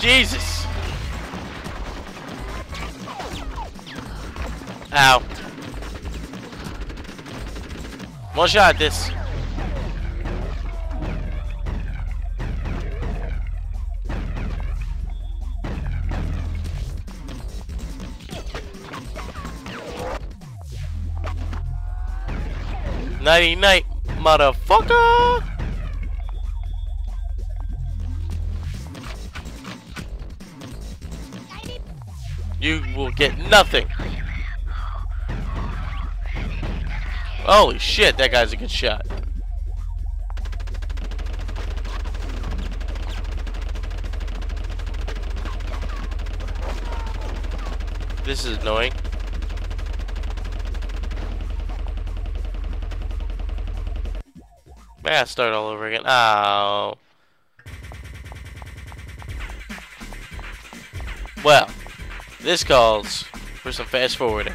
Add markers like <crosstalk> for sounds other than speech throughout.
Jesus. Ow. One shot at this. Nighty night, motherfucker! You will get nothing. Holy shit, that guy's a good shot. This is annoying. May I start all over again? Oh. Well, this calls for some fast forwarding.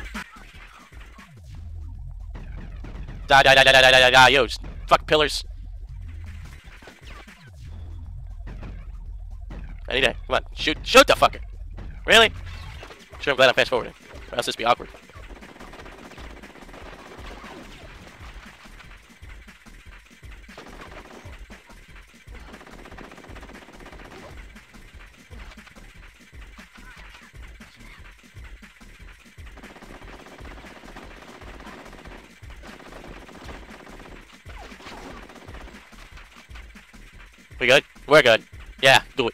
Die, die, die, die, die, die, die, die, yo, fuck pillars. Any day, come on, shoot, shoot the fucker. Really? Sure, I'm glad I'm fast forwarding, or else this be awkward. We're good. Yeah, do it.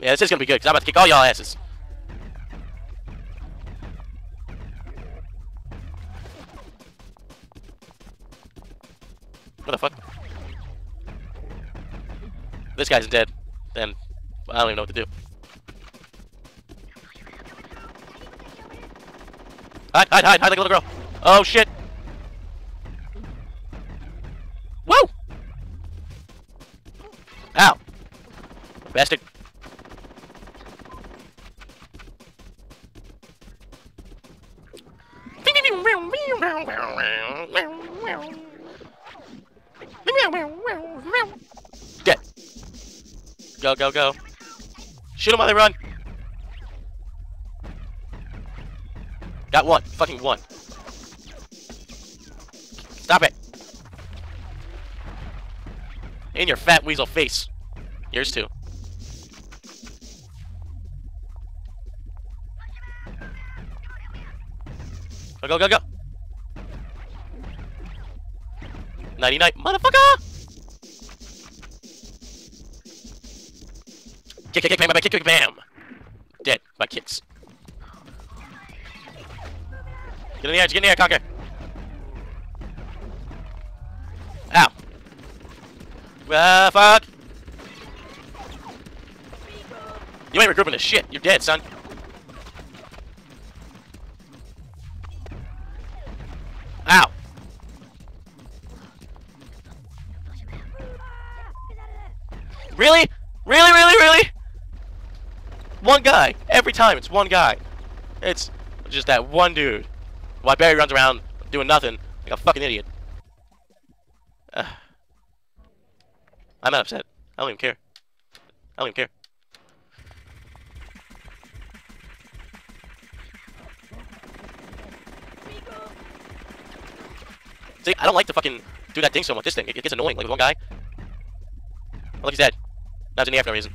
Yeah, this is gonna be good, because I'm about to kick all y'all asses. What the fuck? This guy's dead. Then I don't even know what to do. Hide, hide, hide, hide like a little girl. Oh shit. Woo! Ow. Bastard. Dead. Go, go, go. Shoot them while they run. Got one. Fucking one. Stop it. In your fat weasel face. Yours too. Go, go, go, go. Nighty night, motherfucker! Kick, kick, kick, bam, bam, kick, kick, bam! Dead by kicks. Get in the edge, get in the air, Conker! Ow! Ah, fuck! You ain't regrouping this shit. You're dead, son. Ow! Really? Really, really, really? One guy. Every time, it's one guy. It's just that one dude. While Barry runs around doing nothing like a fucking idiot. Uh, I'm not upset. I don't even care. I don't even care. See, I don't like to fucking do that thing so much. This thing, it, gets annoying. Like with one guy. Oh, look, he's dead. Now he's in the air for no reason.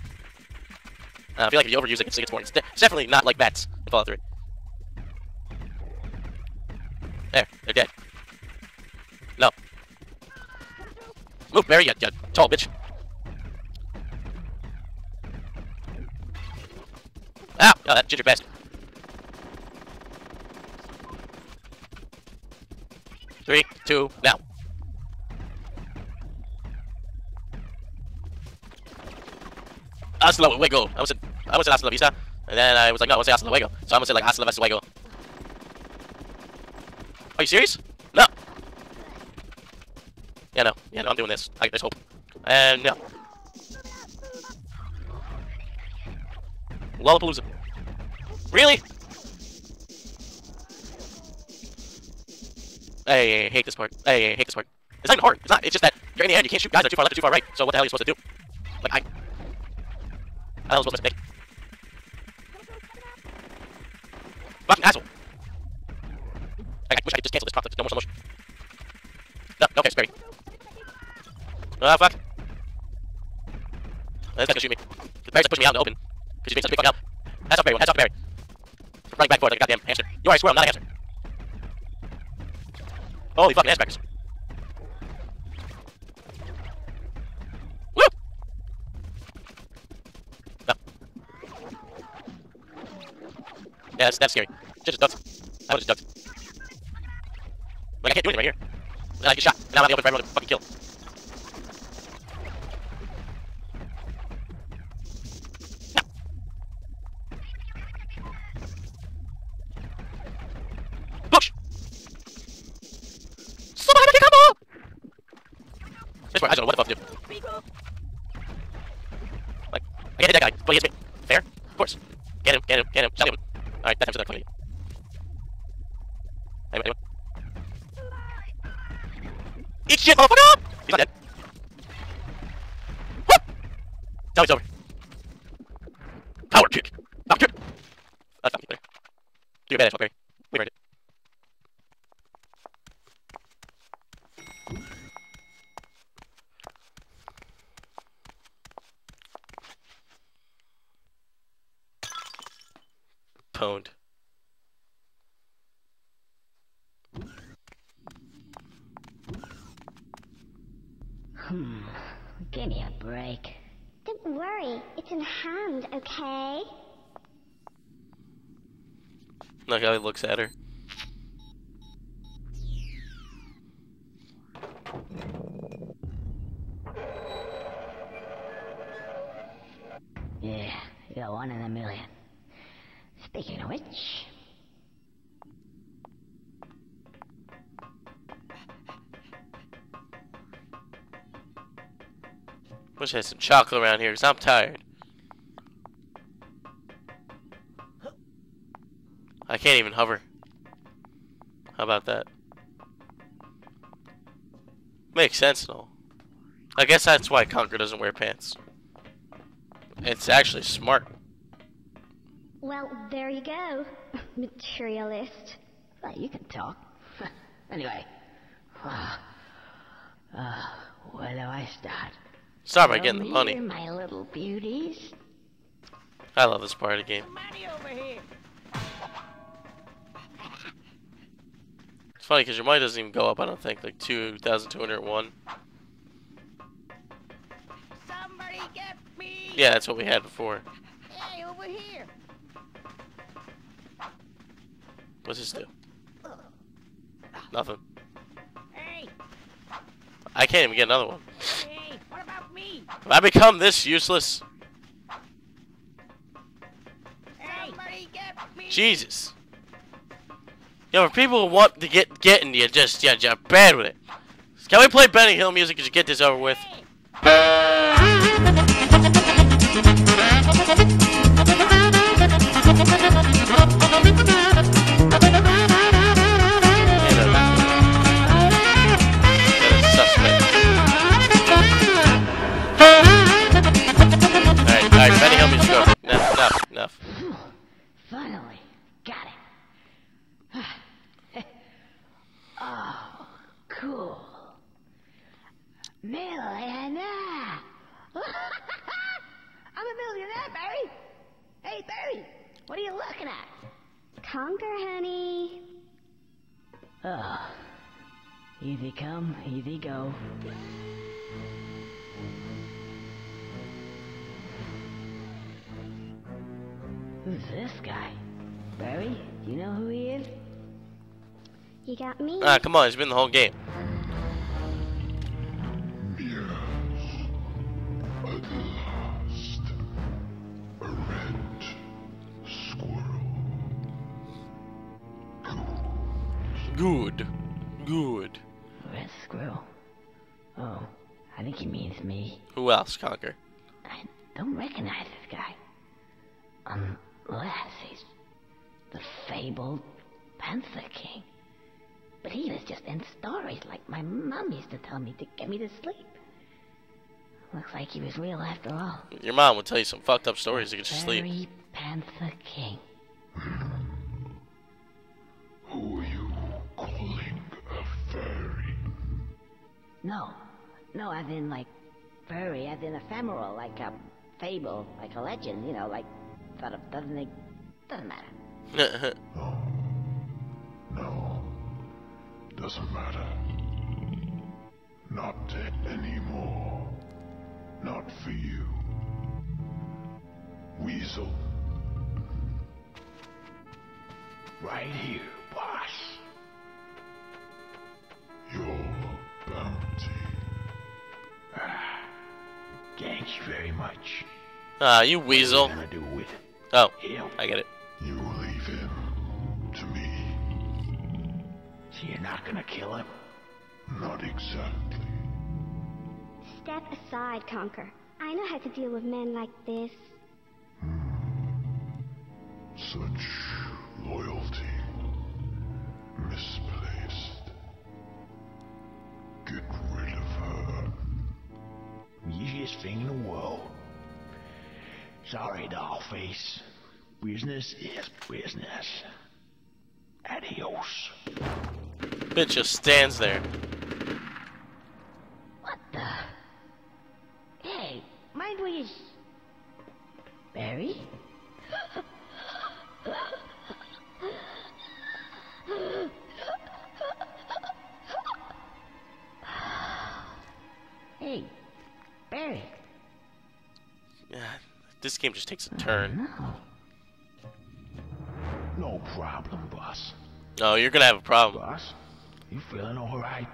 Uh, I feel like if you overuse it, it gets boring. It's, de it's definitely not like bats in Fallout 3. There, they're dead. No. Move, Barry, you, you tall bitch. Ah, Ow! Oh, that ginger bastard. Three, two, now. Hasta luego. I was I was hasta la vista, and then I was like, no, I was hasta luego. So I'm gonna say like hasta la vista luego. Are you serious? No. Yeah, no. Yeah, no, I'm doing this. I, there's hope. And uh, no. Lollapalooza. Really? I, I hate this part. I, I hate this part. It's not even hard. It's not. It's just that you're in the air you can't shoot guys that are too far left or too far right. So what the hell are you supposed to do? Like, I... I was supposed to make. Fucking asshole. I, I wish I could just cancel this process. No more slow motion. No, no, okay, Barry. Ah, fuck. This guy's gonna shoot me. Barry's like pushing me out in the open. Because he's being such a big fucking help. That's off Barry. That's off Barry. Running back forth like a goddamn hamster. You are a squirrel, not a hamster. Holy fucking ass backers. Woo! No. Yeah, that's, that's scary. Shit just ducked. I would've just ducked. Like, I can't do anything right here. And I get shot. And now I'm out in the open for everyone to fucking kill. No. Push! Somebody make a! This part, I don't know what the fuck to do. Like, I can't hit that guy, but he hits me. Fair? Of course. Get him, get him, get him. Shot him. Alright, that's him to the Anyone, anyone? Eat shit, motherfucker! He's not dead. Whoop! Now he's over. Power kick. Power kick. That's not me, Barry. Do your badass, Barry. We read it. Pwned. Hmm. Give me a break. Don't worry, it's in hand, okay? Look how he looks at her. Yeah, you're one in a million. Speaking of which, Wish I had some chocolate around here, because I'm tired. I can't even hover. How about that? Makes sense, though. I guess that's why Conker doesn't wear pants. It's actually smart. Well, there you go. <laughs> Materialist. well, you can talk. <laughs> anyway, <sighs> uh, where do I start? Start by Tell getting the money. my little beauties. I love this part of the game. Funny because your money doesn't even go up, I don't think. Like 2,201. Somebody get me. Yeah, that's what we had before. Hey, over here. What's this do? Nothing. Hey, I can't even get another one. hey, what about me? Have I become this useless? Hey, somebody get me. Jesus. Yo, for people who want to get getting you, just yeah, you're bad with it. Can we play Benny Hill music and just get this over with? Hey, Barry, what are you looking at? Conker, honey. Oh, easy come, easy go. Who's this guy? Barry, you know who he is? You got me? Ah, come on, it's been the whole game. Good. Good. Red squirrel. Oh, I think he means me. Who else, Conker? I don't recognize this guy. Unless he's the fabled Panther King. But he was just in stories like my mom used to tell me to get me to sleep. Looks like he was real after all. Your mom would tell you some fucked up stories to get you to sleep. Panther King. <laughs> No, no, as in like furry, as in ephemeral, like a fable, like a legend, you know, like sort of doesn't it doesn't matter. <laughs> No. No. Doesn't matter. Not anymore. Not for you. Weasel. Right here, boss. Much. Ah, you weasel. gonna do with Oh, him? I get it. You will leave him to me. So you're not gonna kill him? Not exactly. Step aside, Conker. I know how to deal with men like this. Such loyalty. Misplaced. Get rid of her. Easiest thing in the world. Sorry, dollface. Business is business. Adios. Bitch just stands there. What the? Hey, mind where you... Barry? <gasps> this game just takes a turn. No. No problem, boss. Oh, you're gonna have a problem. Boss, you feeling all right?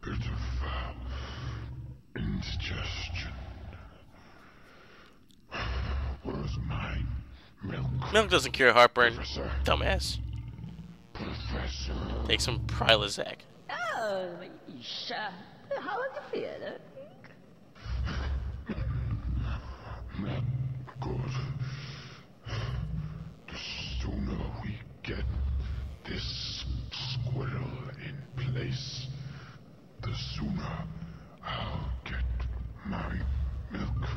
Bit of uh, indigestion. Where's my milk? Milk doesn't cure heartburn. Professor. Dumbass. Professor. Take some Prilosec. Oh, Isha. How is it feeling? Not good. The sooner we get this squirrel in place, the sooner I'll get my milk.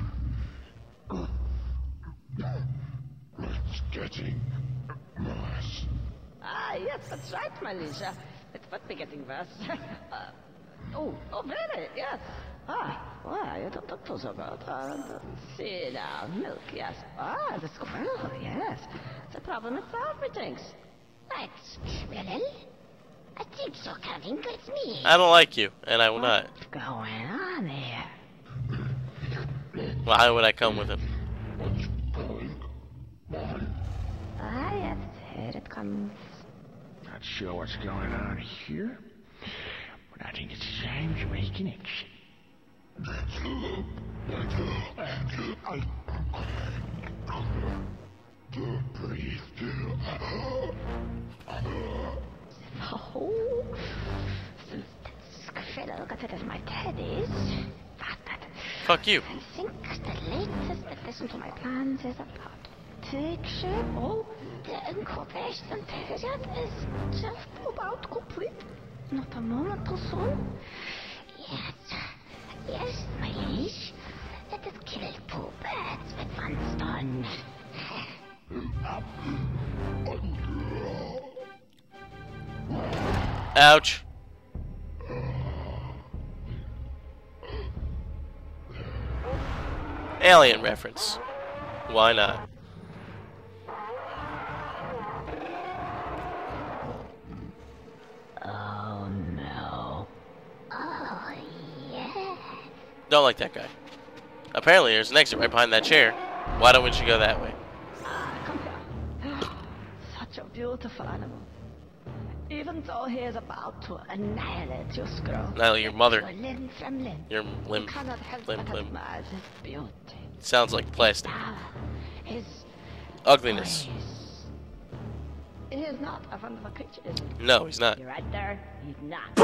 It's getting worse. Ah, yes, that's right, my liege. It would be getting worse. <laughs> uh, oh, oh, very, Yes. Ah, don't look so good. Uh, see now. Milk, yes. Ah, the squirrel, yes. The problem is methinks. What? Squirrel? I think so, coming with me. I don't like you, and I will not. What's going on here? Why would I come with him? What's going on? Ah, yes, here it comes. Not sure what's going on here, but I think it's time to make an exit. Oh, since the squirrel got rid of my teddies, that, that, Fuck you. I think the latest addition to my plans is about picture. Oh, the incubation period is just about complete. Not a moment too soon. Yes. Yes, my liege. Let us kill two birds with one stone. Ouch. Alien reference. Why not? Don't like that guy. Apparently, there's an exit right behind that chair. Why don't you go that way? Ah, come here. Such a beautiful animal. Even though he is about to annihilate your scroll. Now your mother, Your limb from limb. your limb, You cannot help limb, but limb. his beauty. Sounds like plastic. Power. His Ugliness. voice. He is not a wonderful creature, is he? No, he's not. You're right there. He's not.